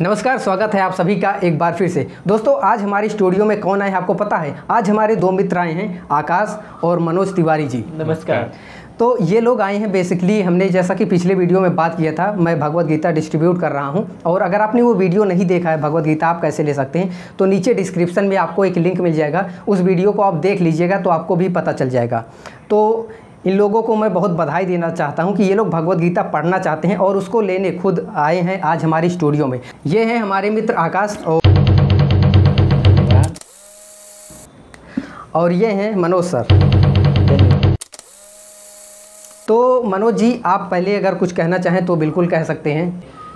नमस्कार स्वागत है आप सभी का एक बार फिर से। दोस्तों आज हमारी स्टूडियो में कौन आए आपको पता है? आज हमारे दो मित्र आए हैं आकाश और मनोज तिवारी जी। नमस्कार। तो ये लोग आए हैं बेसिकली हमने जैसा कि पिछले वीडियो में बात किया था मैं भगवत गीता डिस्ट्रीब्यूट कर रहा हूँ। और अगर आपने वो वीडियो नहीं देखा है भगवत गीता आप कैसे ले सकते हैं तो नीचे डिस्क्रिप्शन में आपको एक लिंक मिल जाएगा। उस वीडियो को आप देख लीजिएगा तो आपको भी पता चल जाएगा। तो इन लोगों को मैं बहुत बधाई देना चाहता हूँ कि ये लोग भगवत गीता पढ़ना चाहते हैं और उसको लेने खुद आए हैं आज हमारी स्टूडियो में। ये हैं हमारे मित्र आकाश और और ये हैं मनोज सर। तो मनोज जी, आप पहले अगर कुछ कहना चाहें तो बिल्कुल कह सकते हैं।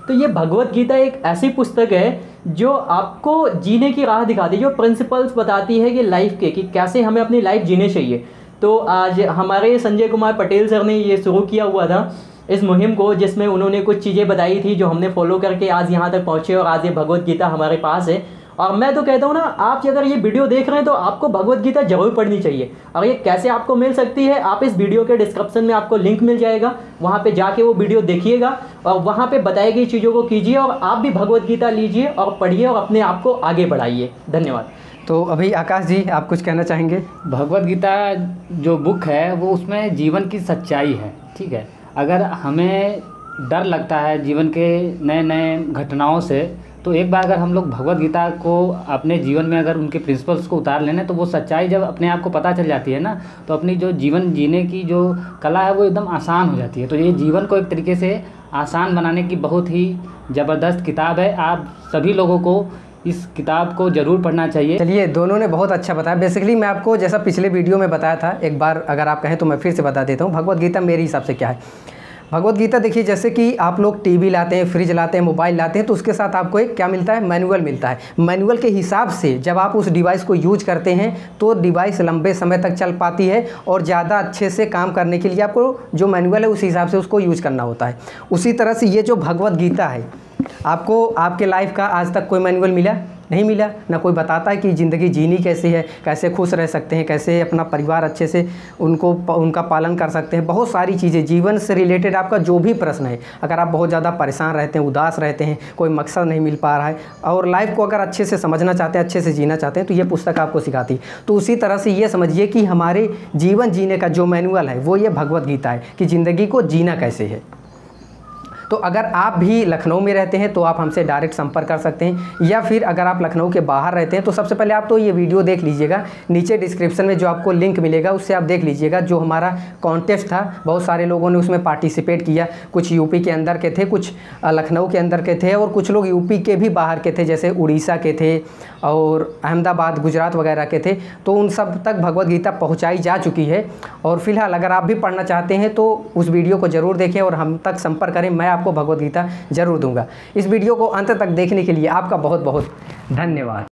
तो ये भगवत गीता एक ऐसी पुस्तक है जो आपको जीने की राह दिखाती है, जो प्रिंसिपल्स बताती है कि लाइफ के, कि कैसे हमें अपनी लाइफ जीने चाहिए। तो आज हमारे संजय कुमार पटेल सर ने ये शुरू किया हुआ था इस मुहिम को, जिसमें उन्होंने कुछ चीज़ें बताई थी जो हमने फॉलो करके आज यहाँ तक पहुँचे और आज ये भगवत गीता हमारे पास है। और मैं तो कहता हूँ ना, आप अगर ये वीडियो देख रहे हैं तो आपको भगवत गीता ज़रूर पढ़नी चाहिए। और ये कैसे आपको मिल सकती है, आप इस वीडियो के डिस्क्रिप्शन में आपको लिंक मिल जाएगा। वहाँ पे जाके वो वीडियो देखिएगा और वहाँ पे बताई गई चीज़ों को कीजिए और आप भी भगवत गीता लीजिए और पढ़िए और अपने आप को आगे बढ़ाइए। धन्यवाद। तो अभी आकाश जी, आप कुछ कहना चाहेंगे? भगवत गीता जो बुक है, वो उसमें जीवन की सच्चाई है, ठीक है? अगर हमें डर लगता है जीवन के नए नए घटनाओं से तो एक बार अगर हम लोग भगवत गीता को अपने जीवन में अगर उनके प्रिंसिपल्स को उतार लेने तो वो सच्चाई जब अपने आप को पता चल जाती है ना तो अपनी जो जीवन जीने की जो कला है, वो एकदम आसान हो जाती है। तो ये जीवन को एक तरीके से आसान बनाने की बहुत ही ज़बरदस्त किताब है। आप सभी लोगों को इस किताब को ज़रूर पढ़ना चाहिए। चलिए, दोनों ने बहुत अच्छा बताया। बेसिकली मैं आपको जैसा पिछले वीडियो में बताया था, एक बार अगर आप कहें तो मैं फिर से बता देता हूँ, भगवत गीता मेरे हिसाब से क्या है। भगवत गीता देखिए, जैसे कि आप लोग टीवी लाते हैं फ्रिज लाते हैं मोबाइल लाते हैं तो उसके साथ आपको एक क्या मिलता है? मैनुअल मिलता है। मैनुअल के हिसाब से जब आप उस डिवाइस को यूज़ करते हैं तो डिवाइस लंबे समय तक चल पाती है और ज़्यादा अच्छे से काम करने के लिए आपको जो मैनुअल है, उस हिसाब से उसको यूज़ करना होता है। उसी तरह से ये जो भगवत गीता है आपको, आपके लाइफ का आज तक कोई मैनुअल मिला? नहीं मिला। ना कोई बताता है कि ज़िंदगी जीनी कैसी है, कैसे खुश रह सकते हैं, कैसे अपना परिवार अच्छे से उनको, उनका पालन कर सकते हैं। बहुत सारी चीज़ें। जीवन से रिलेटेड आपका जो भी प्रश्न है, अगर आप बहुत ज़्यादा परेशान रहते हैं, उदास रहते हैं, कोई मकसद नहीं मिल पा रहा है, और लाइफ को अगर अच्छे से समझना चाहते हैं, अच्छे से जीना चाहते हैं तो ये पुस्तक आपको सिखाती। है तो उसी तरह से ये समझिए कि हमारे जीवन जीने का जो मैनुअल है, वो ये भगवत गीता है कि ज़िंदगी को जीना कैसे है। तो अगर आप भी लखनऊ में रहते हैं तो आप हमसे डायरेक्ट संपर्क कर सकते हैं। या फिर अगर आप लखनऊ के बाहर रहते हैं तो सबसे पहले आप तो ये वीडियो देख लीजिएगा। नीचे डिस्क्रिप्शन में जो आपको लिंक मिलेगा, उससे आप देख लीजिएगा। जो हमारा कॉन्टेस्ट था, बहुत सारे लोगों ने उसमें पार्टिसिपेट किया। कुछ यूपी के अंदर के थे, कुछ लखनऊ के अंदर के थे और कुछ लोग यूपी के भी बाहर के थे, जैसे उड़ीसा के थे और अहमदाबाद, गुजरात वगैरह के थे। तो उन सब तक भगवत गीता पहुँचाई जा चुकी है। और फ़िलहाल अगर आप भी पढ़ना चाहते हैं तो उस वीडियो को ज़रूर देखें और हम तक संपर्क करें। मैं आपको भगवत गीता ज़रूर दूँगा। इस वीडियो को अंत तक देखने के लिए आपका बहुत बहुत धन्यवाद।